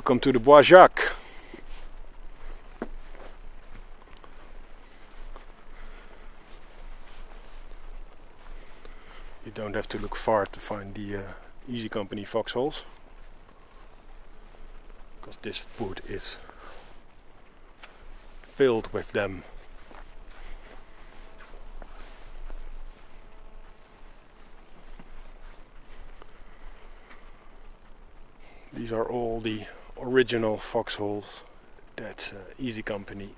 Welcome to the Bois Jacques. You don't have to look far to find the uh, Easy Company foxholes because this wood is filled with them. These are all the original foxholes that uh, Easy Company,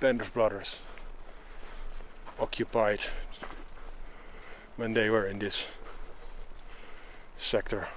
Band of Brothers occupied when they were in this sector.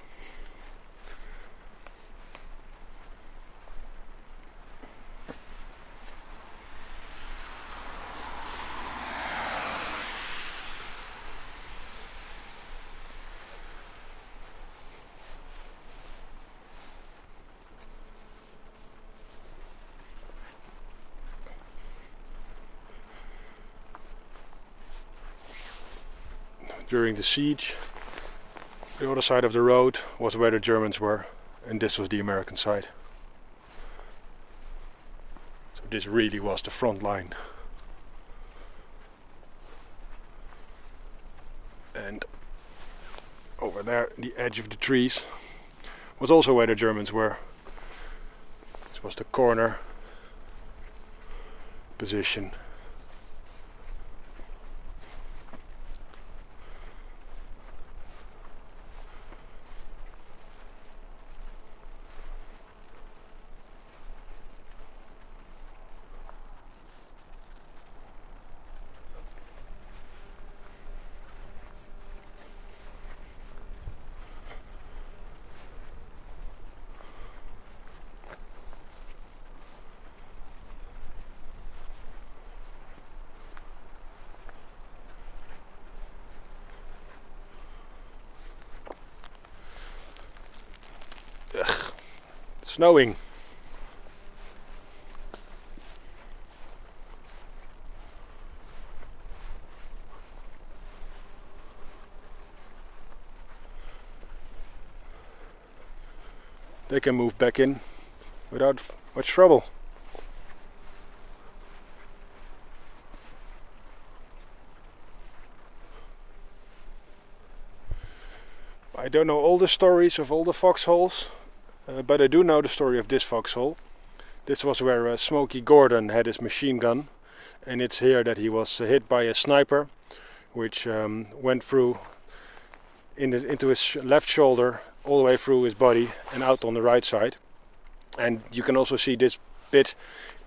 During the siege. The other side of the road was where the Germans were, and this was the American side. So this really was the front line. And over there, the edge of the trees, was also where the Germans were. This was the corner position. Snowing. They can move back in without much trouble. I don't know all the stories of all the foxholes, uh, but I do know the story of this foxhole. This was where uh, Smokey Gordon had his machine gun, and it's here that he was uh, hit by a sniper, which um, went through in the, into his sh left shoulder, all the way through his body, and out on the right side. And you can also see this bit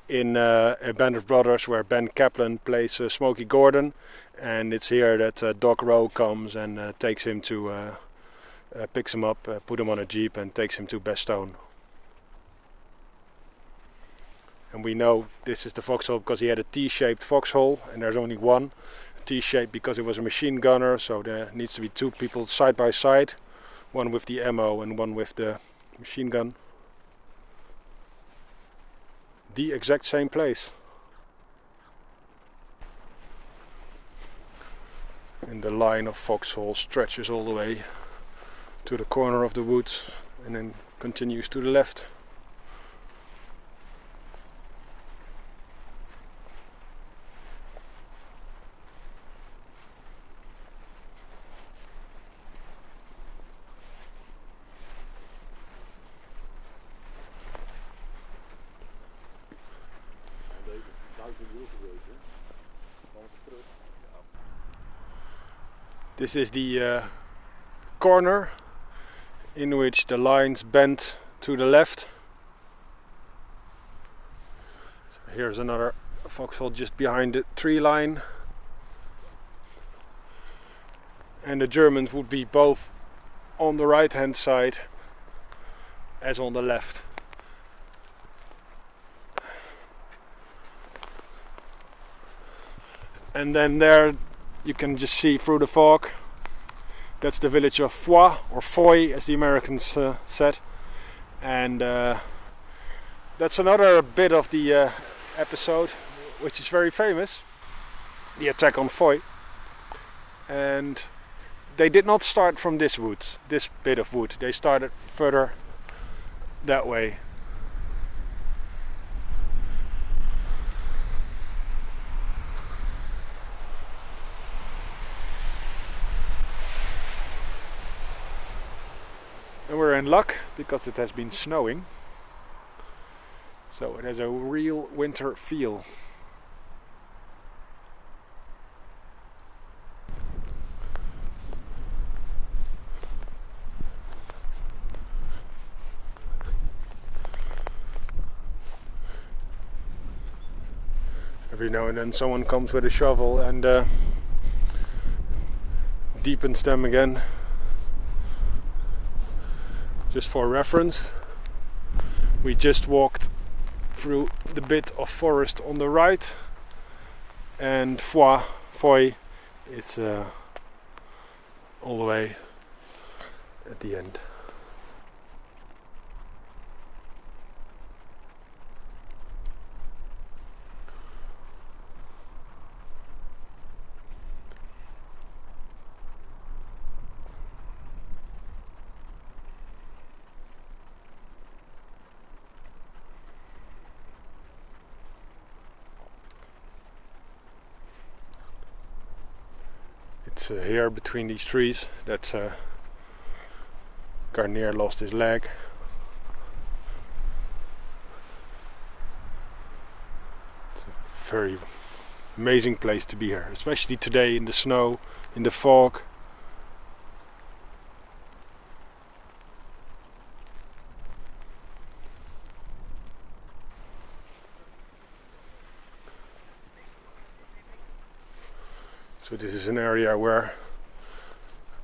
in uh, a Band of Brothers where Ben Caplan plays uh, Smokey Gordon, and it's here that uh, Doc Roe comes and uh, takes him to, uh, picks him up, uh, put him on a jeep, and takes him to Bastogne. And we know this is the foxhole because he had a T-shaped foxhole, and there's only one T-shaped because it was a machine gunner, so there needs to be two people side by side, one with the ammo and one with the machine gun the exact same place. And the line of foxhole stretches all the way to the corner of the woods and then continues to the left. This is the uh, corner in which the lines bend to the left. So here's another foxhole just behind the tree line. And the Germans would be both on the right hand side as on the left. And then there you can just see through the fog. That's the village of Foy, or Foy as the Americans uh, said. And uh, that's another bit of the uh, episode which is very famous the attack on Foy. And they did not start from this wood, this bit of wood. They started further that way. And we're in luck because it has been snowing. So it has a real winter feel. Every now and then someone comes with a shovel and uh, deepens them again. Just for reference, we just walked through the bit of forest on the right and Foy, Foy is uh, all the way at the end. It's uh, here between these trees that uh, Guarnere lost his leg. It's a very amazing place to be here, especially today in the snow, in the fog. So this is an area where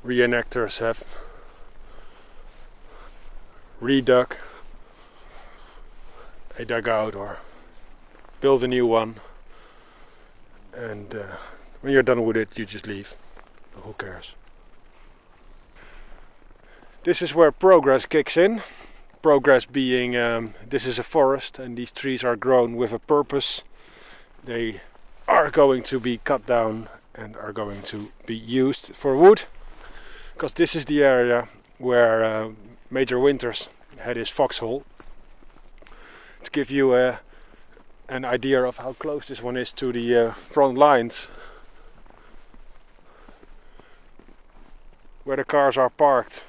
reenactors have redug a dugout or build a new one. And uh, when you're done with it you just leave. Who cares? This is where progress kicks in. Progress being um, this is a forest and these trees are grown with a purpose. They are going to be cut down and are going to be used for wood because this is the area where uh, Major Winters had his foxhole. To give you a, uh, an idea of how close this one is to the uh, front lines where the cars are parked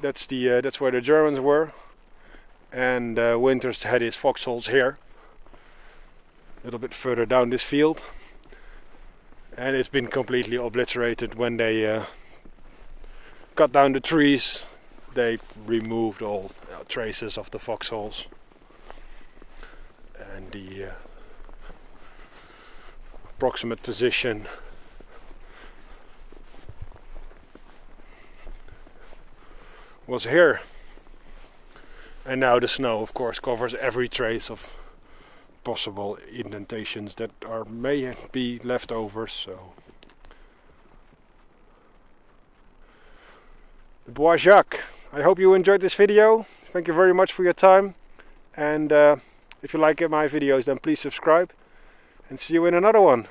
that's the uh, that's where the Germans were and uh, Winters had his foxholes here a little bit further down this field and it's been completely obliterated. When they uh, cut down the trees they removed all uh, traces of the foxholes. And the uh, approximate position. Was here. And now the snow of course covers every trace of possible indentations that are may be left over so. The Bois Jacques I hope you enjoyed this video. Thank you very much for your time. And uh, if you like my videos then please subscribe. And see you in another one